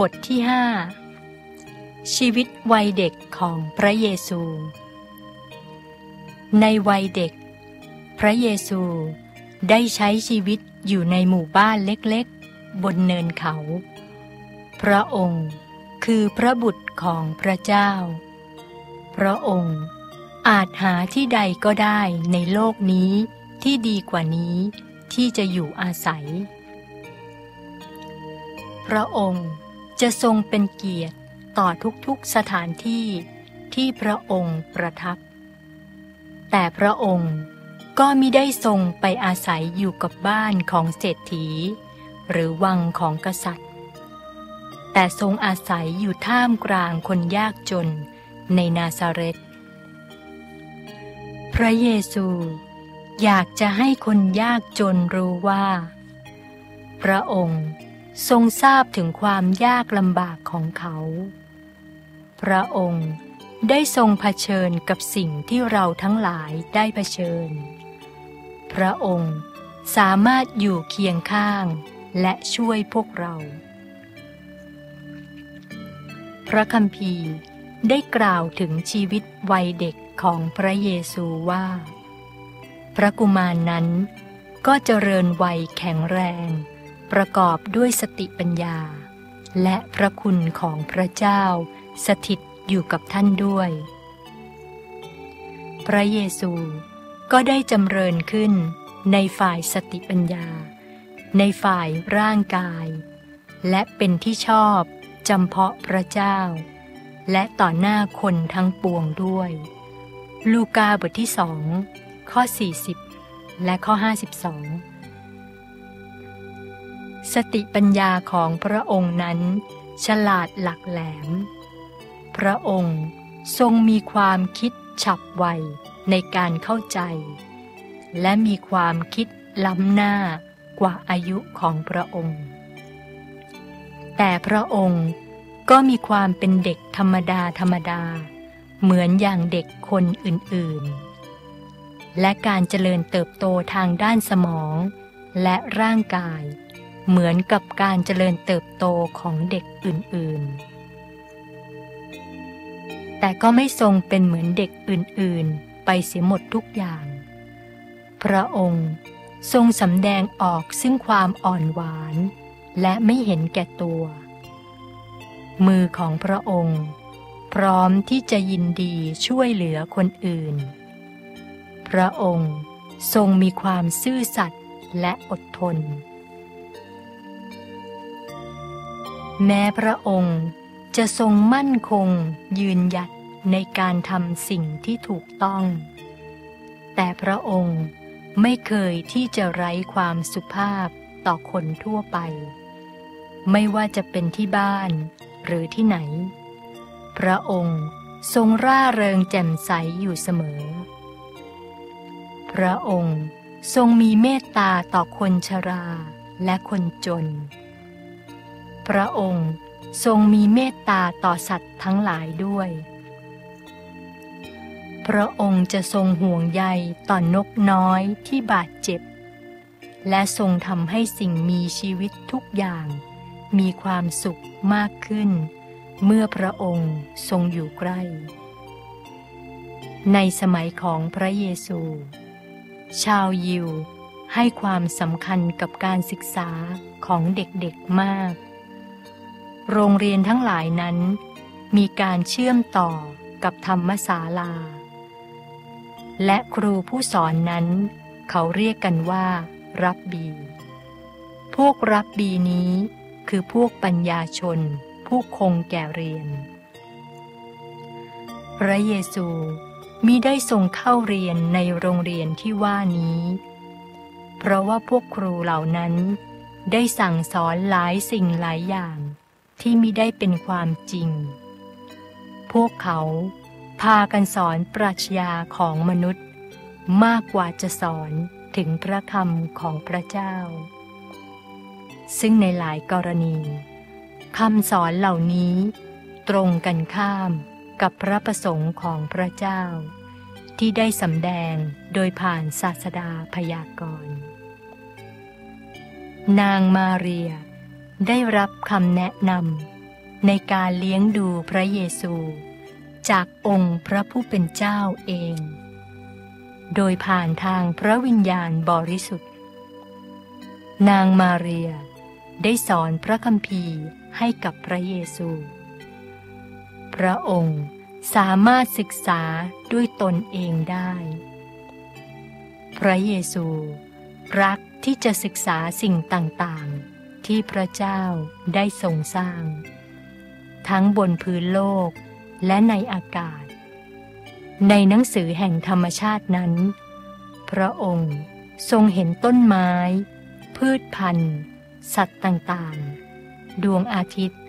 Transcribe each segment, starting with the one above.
บทที่ห้าชีวิตวัยเด็กของพระเยซู ในวัยเด็ก พระเยซูได้ใช้ชีวิตอยู่ในหมู่บ้านเล็กๆ บนเนินเขา พระองค์คือพระบุตรของพระเจ้า พระองค์อาจหาที่ใดก็ได้ในโลกนี้ที่ดีกว่านี้ที่จะอยู่อาศัย พระองค์ จะทรงเป็นเกียรติต่อทุกๆสถานที่ที่พระองค์ประทับ แต่พระองค์ก็มิได้ทรงไปอาศัยอยู่กับบ้านของเศรษฐี หรือวังของกษัตริย์ แต่ทรงอาศัยอยู่ท่ามกลางคนยากจนในนาซาเรตพระเยซูอยากจะให้คนยากจนรู้ว่า พระองค์ ทรงทราบถึงความยากลำบากของเขา พระองค์ได้ทรงเผชิญกับสิ่งที่เราทั้งหลายได้เผชิญ พระองค์สามารถอยู่เคียงข้างและช่วยพวกเรา พระคัมภีร์ได้กล่าวถึงชีวิตวัยเด็กของพระเยซูว่า พระกุมารนนั้นก็เจริญวัยแข็งแรง ประกอบด้วยสติปัญญา และพระคุณของพระเจ้า สถิตอยู่กับท่านด้วย พระเยซูก็ได้จำเริญขึ้นในฝ่ายสติปัญญา ในฝ่ายร่างกาย และเป็นที่ชอบจำเพาะพระเจ้า และต่อหน้าคนทั้งปวงด้วย ลูกาบทที่สองข้อ 40 และข้อ 52 สติปัญญาของพระองค์นั้น ฉลาดหลักแหลม พระองค์ทรงมีความคิดฉับไวในการเข้าใจ และมีความคิดล้ำหน้ากว่าอายุของพระองค์ แต่พระองค์ก็มีความเป็นเด็กธรรมดาธรรมดา เหมือนอย่างเด็กคนอื่นๆ และการเจริญเติบโตทางด้านสมอง และร่างกาย เหมือนกับการเจริญเติบโตของเด็กอื่นๆ แต่ก็ไม่ทรงเป็นเหมือนเด็กอื่นๆ ไปเสียหมดทุกอย่าง พระองค์ทรงสำแดงออกซึ่งความอ่อนหวาน และไม่เห็นแก่ตัว มือของพระองค์ พร้อมที่จะยินดีช่วยเหลือคนอื่น พระองค์ทรงมีความซื่อสัตย์และอดทน แม้พระองค์จะทรงมั่นคงยืนหยัดในการทำสิ่งที่ถูกต้อง แต่พระองค์ไม่เคยที่จะไร้ความสุภาพต่อคนทั่วไป ไม่ว่าจะเป็นที่บ้านหรือที่ไหน พระองค์ทรงร่าเริงแจ่มใสอยู่เสมอ พระองค์ทรงมีเมตตาต่อคนชราและคนจน พระองค์ทรงมีเมตตาต่อสัตว์ทั้งหลายด้วย พระองค์จะทรงห่วงใยต่อนกน้อยที่บาดเจ็บ และทรงทำให้สิ่งมีชีวิตทุกอย่าง มีความสุขมากขึ้น เมื่อพระองค์ทรงอยู่ใกล้ ในสมัยของพระเยซู ชาวยิวให้ความสำคัญกับการศึกษาของเด็กๆมาก โรงเรียนทั้งหลายนั้น มีการเชื่อมต่อกับธรรมศาลา และครูผู้สอนนั้น เขาเรียกกันว่า รับบี พวกรับบีนี้ คือพวกปัญญาชน ผู้คงแก่เรียน พระเยซูมิได้ทรงเข้าเรียนในโรงเรียนที่ว่านี้ เพราะว่าพวกครูเหล่านั้นได้สั่งสอนหลายสิ่งหลายอย่าง ที่มิได้เป็นความจริง พวกเขาพากันสอนปรัชญาของมนุษย์ มากกว่าจะสอนถึงพระคำของพระเจ้า ซึ่งในหลายกรณีคำสอนเหล่านี้ตรงกันข้ามกับพระประสงค์ของพระเจ้า ที่ได้สำแดงโดยผ่านศาสดาพยากรณ์นางมาเรีย ได้รับคำแนะนำในการเลี้ยงดูพระเยซู จากองค์พระผู้เป็นเจ้าเอง โดยผ่านทางพระวิญญาณบริสุทธิ์ นางมาเรียได้สอนพระคัมภีร์ให้กับพระเยซู พระองค์สามารถศึกษาด้วยตนเองได้ พระเยซูรักที่จะศึกษาสิ่งต่างๆ ที่พระเจ้าได้ทรงสร้าง ทั้งบนพื้นโลกและในอากาศ ในหนังสือแห่งธรรมชาตินั้น พระองค์ทรงเห็นต้นไม้ พืชพันธุ์ สัตว์ต่างๆ ดวงอาทิตย์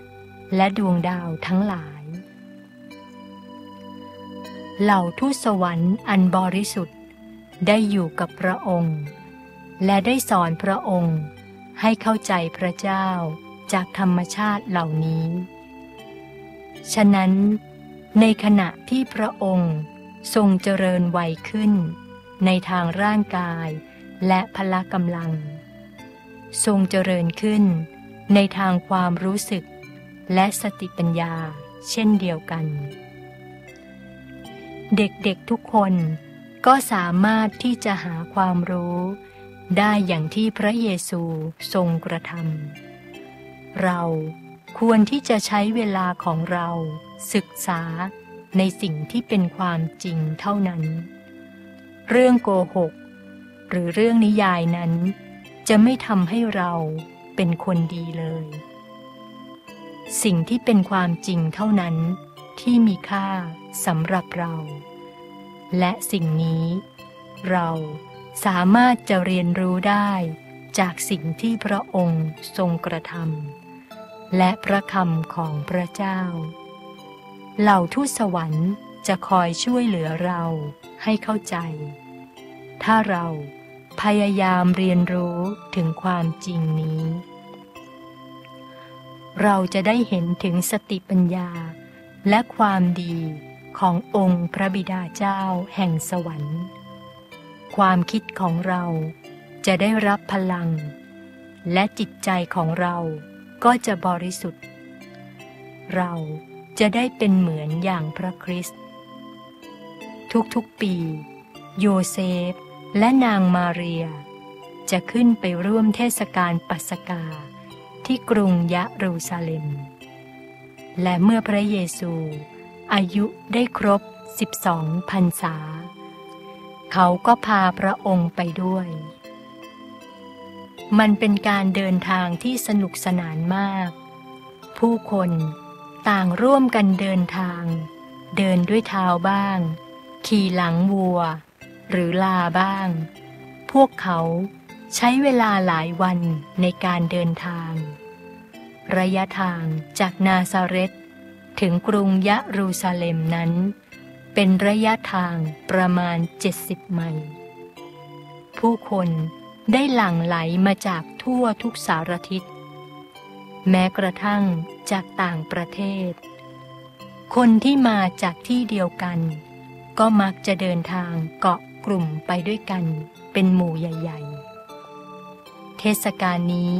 และดวงดาวทั้งหลาย เหล่าทูตสวรรค์อันบริสุทธิ์ได้อยู่กับพระองค์ และได้สอนพระองค์ ให้เข้าใจพระเจ้าจากธรรมชาติเหล่านี้ ฉะนั้น ในขณะที่พระองค์ทรงเจริญวัยขึ้น ในทางร่างกายและพละกำลัง ทรงเจริญขึ้น ในทางความรู้สึก และสติปัญญาเช่นเดียวกัน เด็กๆทุกคนก็สามารถที่จะหาความรู้ ได้อย่างที่พระเยซูทรงกระทำเราควรที่จะใช้เวลาของเราศึกษาในสิ่งที่เป็นความจริงเท่านั้น เรื่องโกหก หรือเรื่องนิยายนั้น จะไม่ทำให้เราเป็นคนดีเลย สิ่งที่เป็นความจริงเท่านั้นที่มีค่าสำหรับเรา และสิ่งนี้เรา สามารถจะเรียนรู้ได้จากสิ่งที่พระองค์ทรงกระทำและพระคำของพระเจ้า เหล่าทูตสวรรค์จะคอยช่วยเหลือเราให้เข้าใจ ถ้าเราพยายามเรียนรู้ถึงความจริงนี้ เราจะได้เห็นถึงสติปัญญาและความดีขององค์พระบิดาเจ้าแห่งสวรรค์ ความคิดของเราจะได้รับพลัง และจิตใจของเราก็จะบริสุทธิ์ เราจะได้เป็นเหมือนอย่างพระคริสต์ทุกๆปี โยเซฟและนางมาเรีย จะขึ้นไปร่วมเทศกาลปัสกาที่กรุงยะรูซาเล็ม และเมื่อพระเยซูอายุได้ครบสิบสองพรรษา เขาก็พาพระองค์ไปด้วย มันเป็นการเดินทางที่สนุกสนานมาก ผู้คนต่างร่วมกันเดินทาง เดินด้วยเท้าบ้าง ขี่หลังวัว หรือลาบ้าง พวกเขาใช้เวลาหลายวันในการเดินทาง ระยะทางจากนาซาเรตถึงกรุงยะรูซาเล็มนั้น เป็นระยะทางประมาณ 70 ไมล์ผู้คนได้หลั่งไหลมาจากทั่วทุกสารทิศ แม้กระทั่งจากต่างประเทศ คนที่มาจากที่เดียวกัน ก็มักจะเดินทางเกาะกลุ่มไปด้วยกันเป็นหมู่ใหญ่ๆ เทศกาลนี้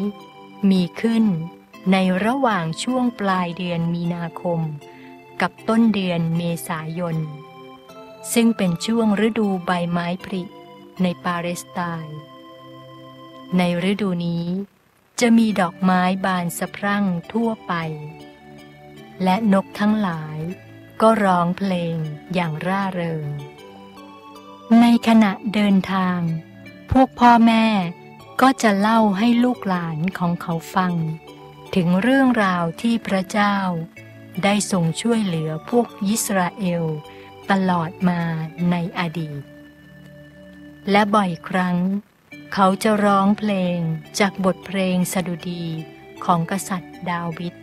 มีขึ้นในระหว่างช่วงปลายเดือนมีนาคม กับต้นเดือนเมษายน ซึ่งเป็นช่วงฤดูใบไม้ผลิในปาเลสไตน์ในฤดูนี้จะมีดอกไม้บานสะพรั่งทั่วไป และนกทั้งหลายก็ร้องเพลงอย่างร่าเริง ในขณะเดินทาง พวกพ่อแม่ก็จะเล่าให้ลูกหลานของเขาฟัง ถึงเรื่องราวที่พระเจ้า ได้ทรงช่วยเหลือพวกยิสราเอล ตลอดมาในอดีต และบ่อยครั้ง เขาจะร้องเพลงจากบทเพลงสดุดีของกษัตริย์ดาวิด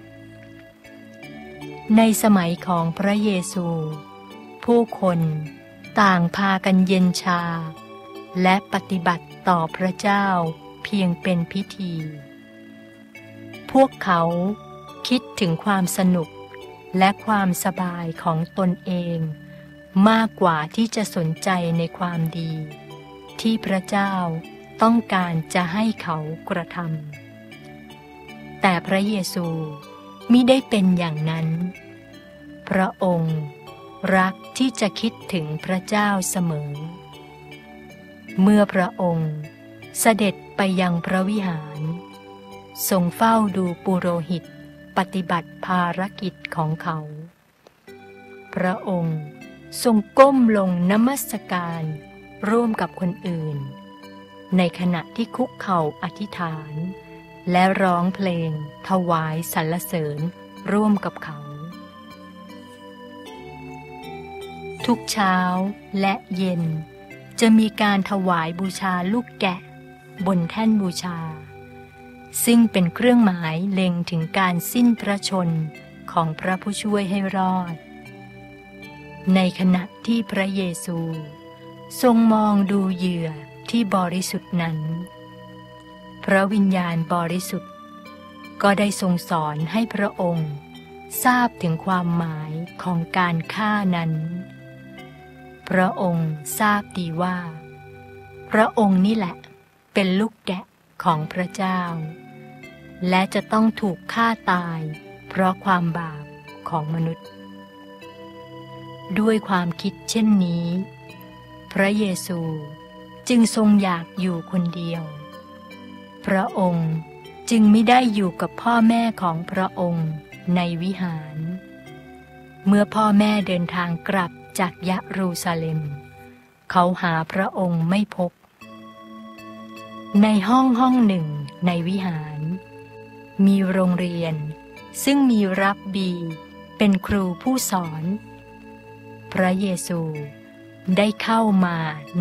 ในสมัยของพระเยซู ผู้คนต่างพากันเย็นชา และปฏิบัติต่อพระเจ้าเพียงเป็นพิธี พวกเขาคิดถึงความสนุก และความสบายของตนเอง มากกว่าที่จะสนใจในความดี ที่พระเจ้าต้องการจะให้เขากระทำแต่พระเยซูมิได้เป็นอย่างนั้น พระองค์รักที่จะคิดถึงพระเจ้าเสมอ เมื่อพระองค์เสด็จไปยังพระวิหาร ทรงเฝ้าดูปุโรหิต ปฏิบัติภารกิจของเขา พระองค์ทรงก้มลงนมัสการร่วมกับคนอื่น ในขณะที่คุกเข่าอธิษฐาน และร้องเพลงถวายสรรเสริญร่วมกับเขา ทุกเช้าและเย็นจะมีการถวายบูชาลูกแกะ บนแท่นบูชา ซึ่งเป็นเครื่องหมายเล็งถึงการสิ้นพระชนของพระผู้ช่วยให้รอด ในขณะที่พระเยซู ทรงมองดูเหยื่อที่บริสุทธิ์นั้น พระวิญญาณบริสุทธิ์ ก็ได้ทรงสอนให้พระองค์ ทราบถึงความหมายของการฆ่านั้น พระองค์ทราบดีว่า พระองค์นี่แหละเป็นลูกแกะของพระเจ้า และจะต้องถูกฆ่าตาย เพราะความบาปของมนุษย์ ด้วยความคิดเช่นนี้ พระเยซูจึงทรงอยากอยู่คนเดียว พระองค์จึงไม่ได้อยู่กับพ่อแม่ของพระองค์ในวิหาร เมื่อพ่อแม่เดินทางกลับจากยะรูซาเล็ม เขาหาพระองค์ไม่พบ ในห้องห้องหนึ่งในวิหาร มีโรงเรียน ซึ่งมีรับบี เป็นครูผู้สอน พระเยซูได้เข้ามา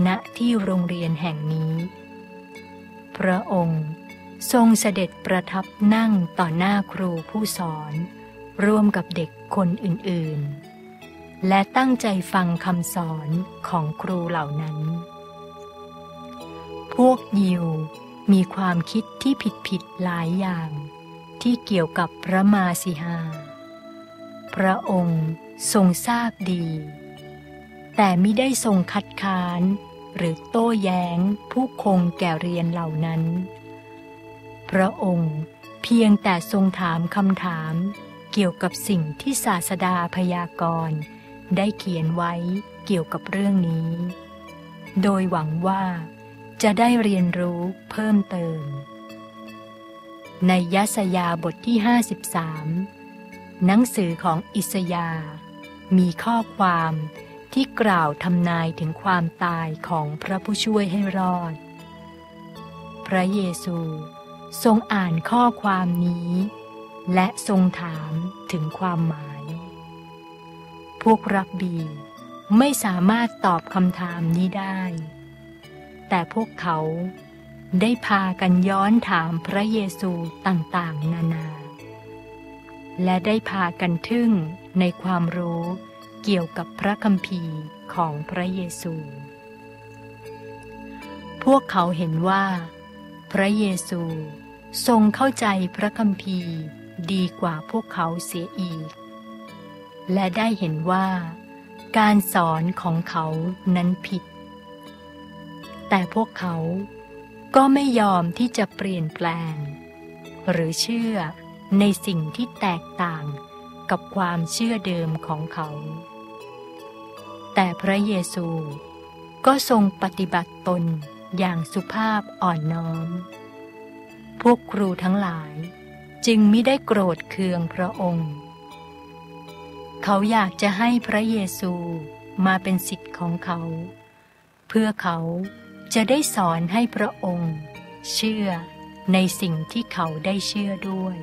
ณที่โรงเรียนแห่งนี้ พระองค์ทรงเสด็จประทับนั่งต่อหน้าครูผู้สอน ร่วมกับเด็กคนอื่นๆ และตั้งใจฟังคำสอนของครูเหล่านั้น พวกยิวมีความคิดที่ผิดๆหลายอย่าง ที่เกี่ยวกับพระมาสิหา พระองค์ทรงทราบดี แต่ไม่ได้ทรงคัดค้านหรือโต้แย้งผู้คงแก่เรียนเหล่านั้น พระองค์เพียงแต่ทรงถามคำถามเกี่ยวกับสิ่งที่ศาสดาพยากรณ์ได้เขียนไว้เกี่ยวกับเรื่องนี้ โดยหวังว่าจะได้เรียนรู้เพิ่มเติม ในยัสยาบทที่ 53 หนังสือของอิสยา มีข้อความที่กล่าวทำนายถึงความตายของพระผู้ช่วยให้รอด พระเยซู ทรงอ่านข้อความนี้ และทรงถามถึงความหมาย พวกรับบีไม่สามารถตอบคำถามนี้ได้ แต่พวกเขา ได้พากันย้อนถามพระเยซูต่างๆ นานา และได้พากันทึ่งในความรู้เกี่ยวกับพระคัมภีร์ของพระเยซู พวกเขาเห็นว่า พระเยซูทรงเข้าใจพระคัมภีร์ดีกว่าพวกเขาเสียอีก และได้เห็นว่า การสอนของเขานั้นผิด แต่พวกเขา ก็ไม่ยอมที่จะเปลี่ยนแปลง หรือเชื่อในสิ่งที่แตกต่างกับความเชื่อเดิมของเขา แต่พระเยซูก็ทรงปฏิบัติตนอย่างสุภาพอ่อนน้อม พวกครูทั้งหลายจึงไม่ได้โกรธเคืองพระองค์ เขาอยากจะให้พระเยซูมาเป็นสิทธิ์ของเขา เพื่อเขา จะได้สอนให้พระองค์ เชื่อในสิ่งที่เขาได้เชื่อด้วย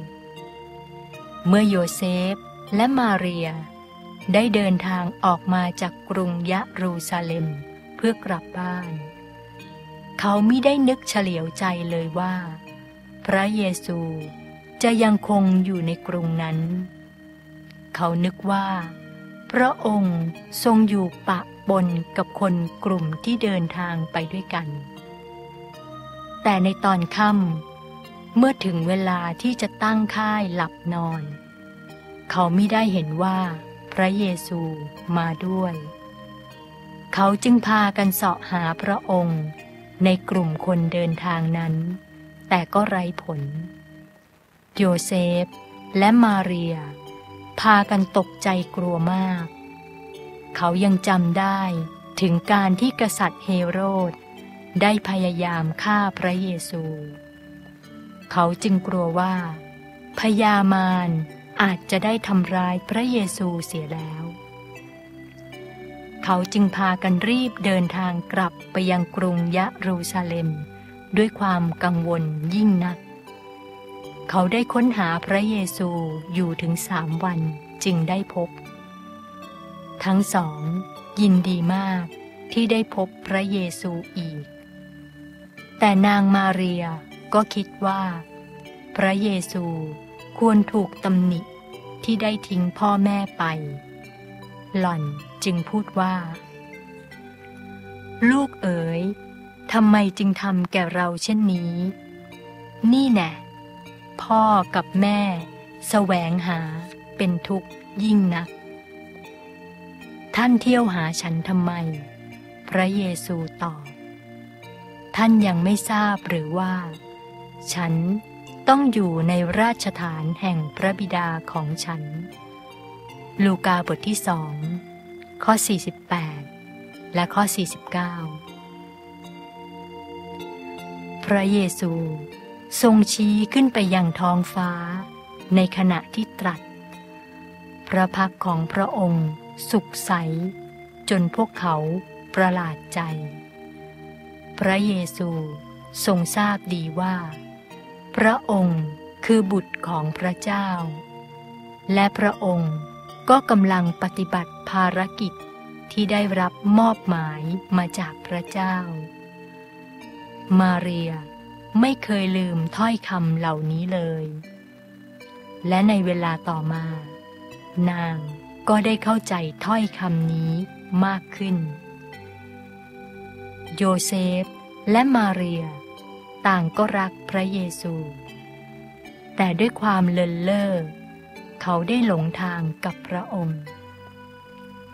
เมื่อโยเซฟและมาเรีย ได้เดินทางออกมาจากกรุงยะรูซาเล็มเพื่อกลับบ้าน เขาไม่ได้นึกเฉลียวใจเลยว่า พระเยซูจะยังคงอยู่ในกรุงนั้น เขานึกว่า พระองค์ทรงอยู่ปะ ปนกับคนกลุ่มที่เดินทางไปด้วยกัน แต่ในตอนค่ำเมื่อถึงเวลาที่จะตั้งค่ายหลับนอน เขาไม่ได้เห็นว่าพระเยซูมาด้วย เขาจึงพากันเสาะหาพระองค์ในกลุ่มคนเดินทางนั้น แต่ก็ไร้ผล โยเซฟและมาเรีย พากันตกใจกลัวมาก เขายังจำได้ถึงการที่กษัตริย์เฮโรด ได้พยายามฆ่าพระเยซู เขาจึงกลัวว่าพญามารอาจจะได้ทำร้ายพระเยซูเสียแล้ว เขาจึงพากันรีบเดินทางกลับไปยังกรุงยะรูซาเล็ม ด้วยความกังวลยิ่งนัก เขาได้ค้นหาพระเยซูอยู่ถึงสามวันจึงได้พบ ทั้งสอง ยินดีมากที่ได้พบพระเยซูอีก แต่นางมาเรียก็คิดว่า พระเยซูควรถูกตำหนิที่ได้ทิ้งพ่อแม่ไป หล่อนจึงพูดว่า ลูกเอ๋ยทำไมจึงทำแก่เราเช่นนี้ นี่แน่พ่อกับแม่ แสวงหาเป็นทุกข์ยิ่งนัก ท่านเที่ยวหาฉันทำไม พระเยซูตอบ ท่านยังไม่ทราบหรือว่า ฉันต้องอยู่ในราชฐานแห่งพระบิดาของฉัน ลูกาบทที่สองข้อ 48 และข้อ 49 พระเยซูทรงชี้ขึ้นไปยังท้องฟ้า ในขณะที่ตรัส พระพักของพระองค์ สุขใส จนพวกเขาประหลาดใจ พระเยซูทรงทราบดีว่า พระองค์คือบุตรของพระเจ้า และพระองค์ก็กำลังปฏิบัติภารกิจที่ได้รับมอบหมายมาจากพระเจ้า มาเรียไม่เคยลืมถ้อยคำเหล่านี้เลย และในเวลาต่อมา นาง ก็ได้เข้าใจถ้อยคำนี้มากขึ้น โยเซฟและมาเรีย ต่างก็รักพระเยซู แต่ด้วยความเลินเล่อเขาได้หลงทางกับพระองค์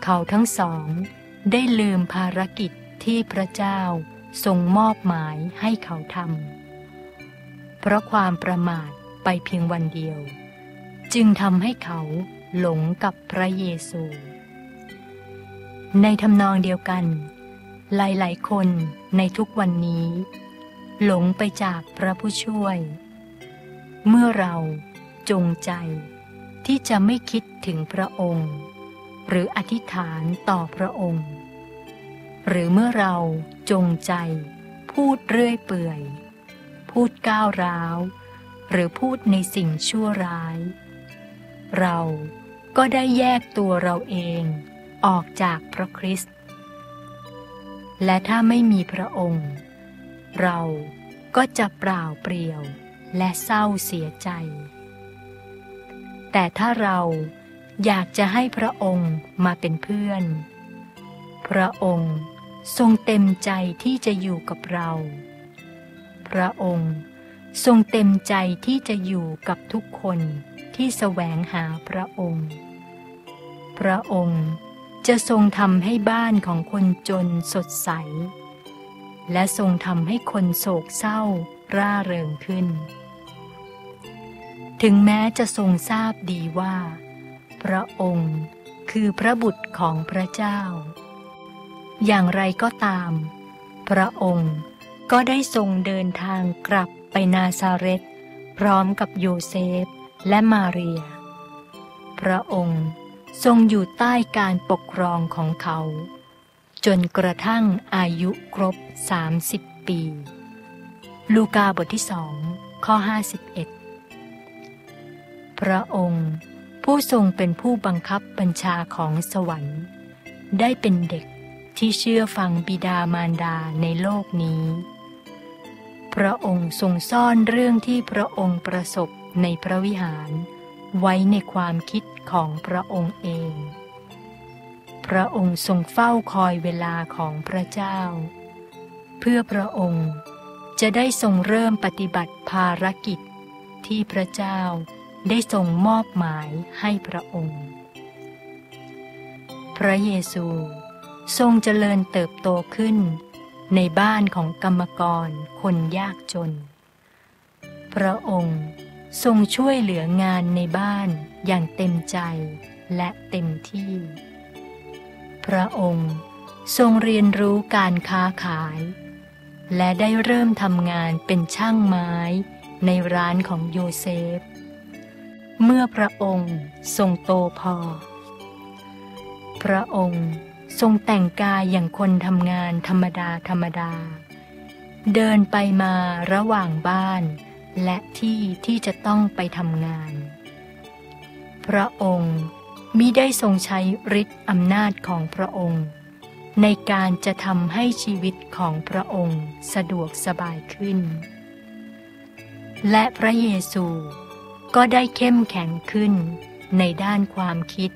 เขาทั้งสองได้ลืมภารกิจที่พระเจ้าทรงมอบหมายให้เขาทำเพราะความประมาทไปเพียงวันเดียว จึงทำให้เขา หลงกับพระเยซู ในทำนองเดียวกัน หลายๆ คนในทุกวันนี้ หลงไปจากพระผู้ช่วย เมื่อเราจงใจที่จะไม่คิดถึงพระองค์ หรืออธิษฐานต่อพระองค์ หรือเมื่อเราจงใจพูดเรื่อยเปื่อย พูดก้าวร้าว หรือพูดในสิ่งชั่วร้าย เรา ก็ได้แยกตัวเราเองออกจากพระคริสต์ และถ้าไม่มีพระองค์ เราก็จะเปล่าเปลี่ยวและเศร้าเสียใจ แต่ถ้าเราอยากจะให้พระองค์มาเป็นเพื่อน พระองค์ทรงเต็มใจที่จะอยู่กับเรา พระองค์ทรงเต็มใจที่จะอยู่กับทุกคนที่แสวงหาพระองค์ พระองค์จะทรงทำให้บ้านของคนจนสดใส และทรงทำให้คนโศกเศร้าร่าเริงขึ้น ถึงแม้จะทรงทราบดีว่า พระองค์คือพระบุตรของพระเจ้า อย่างไรก็ตาม พระองค์ก็ได้ทรงเดินทางกลับไปนาซาเรตพร้อมกับโยเซฟและมาเรีย พระองค์ ทรงอยู่ใต้การปกครองของเขา จนกระทั่งอายุครบ 30 ปี ลูกาบทที่สองข้อ 51 พระองค์ผู้ทรงเป็นผู้บังคับบัญชาของสวรรค์ ได้เป็นเด็กที่เชื่อฟังบิดามารดาในโลกนี้ พระองค์ทรงซ่อนเรื่องที่พระองค์ประสบในพระวิหาร ไว้ในความคิดของพระองค์เอง พระองค์ทรงเฝ้าคอยเวลาของพระเจ้า เพื่อพระองค์จะได้ทรงเริ่มปฏิบัติภารกิจที่พระเจ้าได้ทรงมอบหมายให้พระองค์ พระเยซูทรงเจริญเติบโตขึ้นในบ้านของกรรมกรคนยากจน พระองค์ ทรงช่วยเหลืองานในบ้านอย่างเต็มใจและเต็มที่ พระองค์ทรงเรียนรู้การค้าขาย และได้เริ่มทำงานเป็นช่างไม้ในร้านของโยเซฟ เมื่อพระองค์ทรงโตพอ พระองค์ทรงแต่งกายอย่างคนทำงานธรรมดาธรรมดา เดินไปมาระหว่างบ้าน และที่ที่จะต้องไปทำงาน พระองค์มิได้ทรงใช้ฤทธิ์อำนาจของพระองค์ ในการจะทำให้ชีวิตของพระองค์สะดวกสบายขึ้น และพระเยซูก็ได้เข้มแข็งขึ้นในด้านความคิด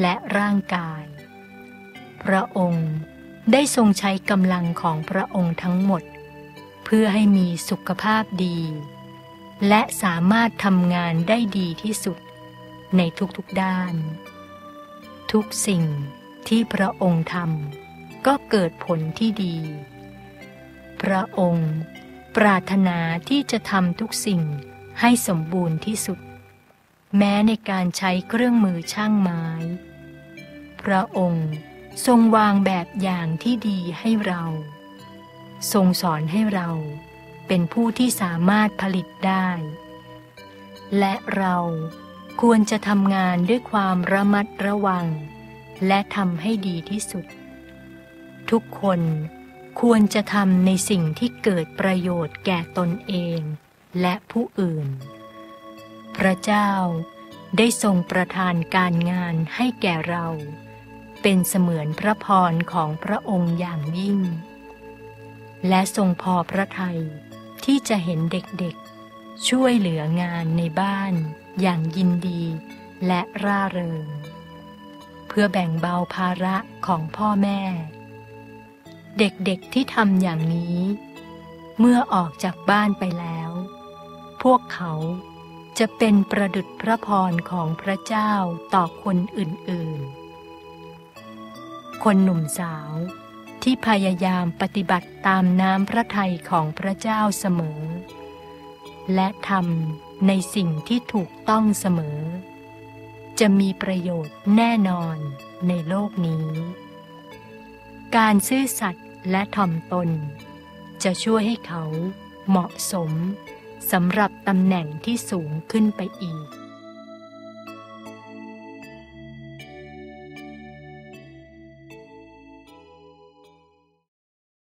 และร่างกาย พระองค์ได้ทรงใช้กำลังของพระองค์ทั้งหมด เพื่อให้มีสุขภาพดี และสามารถทำงานได้ดีที่สุด ในทุกๆด้าน ทุกสิ่งที่พระองค์ทำก็เกิดผลที่ดี พระองค์ปรารถนาที่จะทำทุกสิ่งให้สมบูรณ์ที่สุด แม้ในการใช้เครื่องมือช่างไม้ พระองค์ทรงวางแบบอย่างที่ดีให้เรา ทรงสอนให้เรา เป็นผู้ที่สามารถผลิตได้ และเราควรจะทำงานด้วยความระมัดระวัง และทำให้ดีที่สุด ทุกคนควรจะทำในสิ่งที่เกิดประโยชน์แก่ตนเองและผู้อื่น พระเจ้าได้ทรงประทานการงานให้แก่เรา เป็นเสมือนพระพรของพระองค์อย่างยิ่ง และทรงพอพระทัย ที่จะเห็นเด็กๆ ช่วยเหลืองานในบ้าน อย่างยินดีและร่าเริง เพื่อแบ่งเบาภาระของพ่อแม่ เด็กๆที่ทำอย่างนี้ เมื่อออกจากบ้านไปแล้ว พวกเขาจะเป็นประดุจพระพรของพระเจ้าต่อคนอื่นๆ คนหนุ่มสาว ที่พยายามปฏิบัติตามน้ำพระทัยของพระเจ้าเสมอ และทำในสิ่งที่ถูกต้องเสมอ จะมีประโยชน์แน่นอนในโลกนี้ การซื่อสัตย์และถ่อมตน จะช่วยให้เขาเหมาะสมสำหรับตำแหน่งที่สูงขึ้นไปอีก